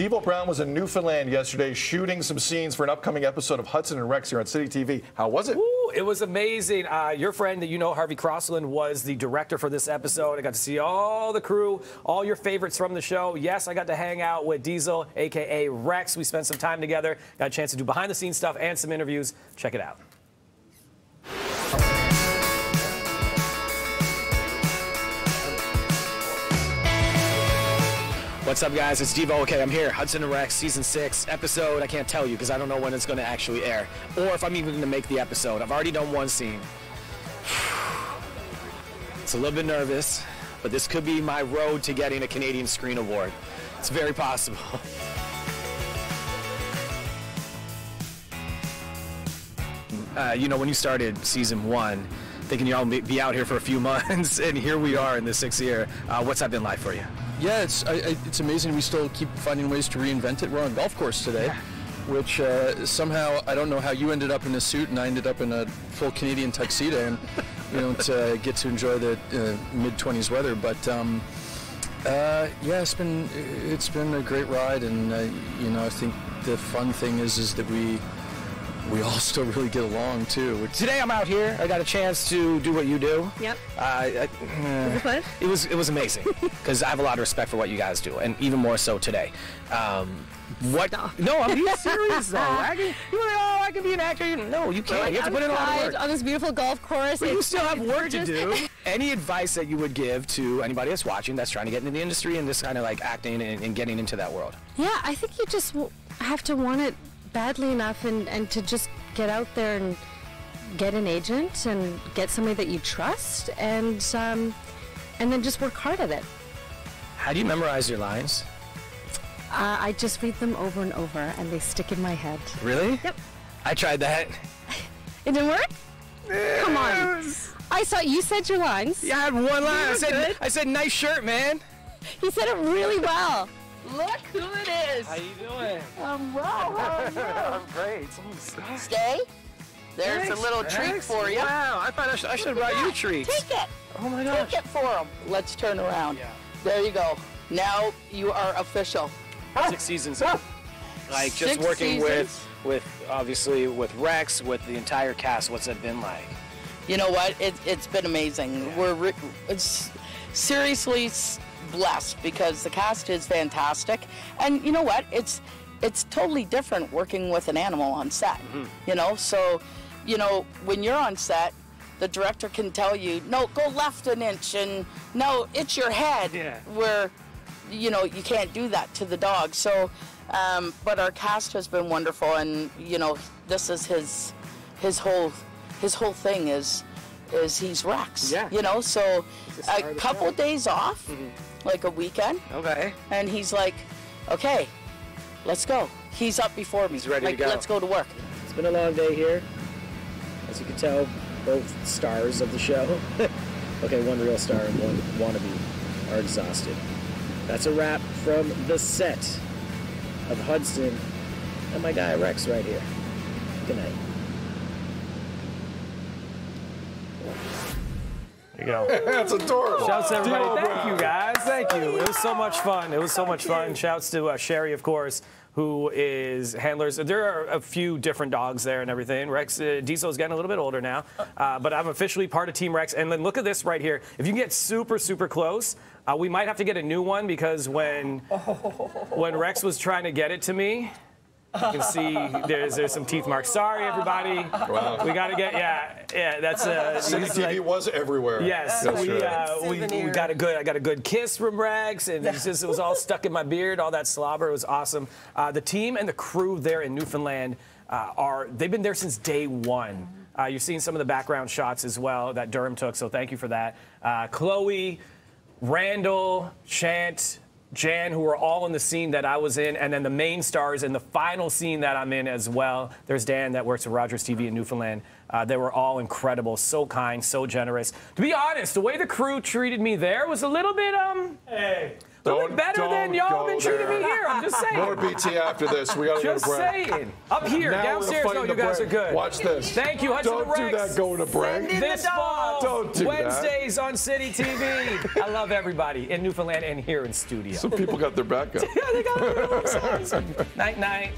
Devo Brown was in Newfoundland yesterday shooting some scenes for an upcoming episode of Hudson and Rex here on City TV. How was it? Ooh, it was amazing. Uh, your friend that you know, Harvey Crossland, was the director for this episode. I got to see all the crew, all your favorites from the show. Yes, I got to hang out with Diesel, aka Rex. We spent some time together, got a chance to do behind the scenes stuff and some interviews. Check it out. What's up, guys? It's Devo. Okay, I'm here. Hudson and Rex, season six episode. I can't tell you because I don't know when it's going to actually air, or if I'm even going to make the episode. I've already done one scene. It's a little bit nervous, but this could be my road to getting a Canadian Screen Award. It's very possible. Uh, you know, when you started season one, thinking you'll be out here for a few months, and here we are in the sixth year. Uh, what's that been like for you? Yeah, it's I, I, it's amazing. We still keep finding ways to reinvent it. We're on a golf course today, which uh, somehow I don't know how you ended up in a suit and I ended up in a full Canadian tuxedo, and we don't uh, get to enjoy the uh, mid 20s weather. But um, uh, yeah, it's been it's been a great ride, and uh, you know I think the fun thing is is that we we all still really get along too. Today I'm out here. I got a chance to do what you do. Yep. Uh, I, Was it fun? it was it was amazing because I have a lot of respect for what you guys do, and even more so today. Um, what? Stop. No, I'm being serious though. I can, you want to? Oh, I can be an actor. No, you can't. You have to put in a lot of work. on this beautiful golf course. But you still have work to do. Any advice that you would give to anybody that's watching that's trying to get into the industry and this kind of like acting and, and getting into that world? Yeah, I think you just have to want it badly enough and, and to just get out there and get an agent and get somebody that you trust and um, and then just work hard at it. How do you memorize your lines? Uh, I just read them over and over and they stick in my head. Really? Yep. I tried that. It didn't work? Come on. I saw you said your lines. Yeah, I had one line. I said, good. I said, nice shirt, man. He said it really well. Look who it is. How you doing? Um, wow, how are you? I'm great. Stay. There's a little treat for you. Wow, I thought I should, I should have brought you treats. Take it. Oh my gosh. Take it for them. Let's turn around. Yeah. There you go. Now you are official. Six seasons. Like just Six working with, seasons. with obviously with Rex, with the entire cast. What's it been like? You know what? It, it's been amazing. We're it's seriously s- blessed because the cast is fantastic, and you know what? It's it's totally different working with an animal on set. Mm-hmm. You know, so you know when you're on set, the director can tell you, no, go left an inch, and no, it's your head. Yeah. Where you know you can't do that to the dog. So, um, but our cast has been wonderful, and you know this is his his whole his whole thing is is he's Rex. Yeah. You know, so a couple show. days off, mm-hmm. like a weekend, Okay. and he's like, okay, let's go. He's up before me. He's ready to go. Let's go to work. It's been a long day here. As you can tell, both stars of the show, okay, one real star and one wannabe, are exhausted. That's a wrap from the set of Hudson and my guy Rex right here. Good night. You go. That's adorable. Shouts to everybody. Devo Thank you, guys. Thank you. It was so much fun. It was so much fun. Shouts to uh, Sherry, of course, who is handlers. There are a few different dogs there and everything. Rex uh, Diesel's getting a little bit older now, uh, but I'm officially part of Team Rex. And then look at this right here. If you can get super, super close, uh, we might have to get a new one because when when Rex was trying to get it to me. You can see there's there's some teeth marks. Sorry, everybody. Wow. We got to get yeah yeah. That's uh, City TV like- was everywhere. Yes, That's we, right. uh, we, we got a good I got a good kiss from Rex, and it, just, it was all stuck in my beard. All that slobber it was awesome. Uh, the team and the crew there in Newfoundland uh, are they've been there since day one. Uh, you're seeing some of the background shots as well that Durham took, so thank you for that. Uh, Chloe, Randall, Chant. Jan, who were all in the scene that I was in, and then the main stars in the final scene that I'm in as well. There's Dan that works at Rogers TV in Newfoundland. Uh, they were all incredible, so kind, so generous. To be honest, the way the crew treated me there was a little bit, um. Hey. A little bit better than y'all been treating me here. I'm just saying. More BT after this. We gotta go to break. Just saying. Up here, now downstairs, no, you guys break. are good. Watch this. Thank you, Hudson Don't do that going to break. This. Don't do Wednesdays that. on City TV. I love everybody in Newfoundland and here in studio. Some people got their back up. yeah, they got their Night, night.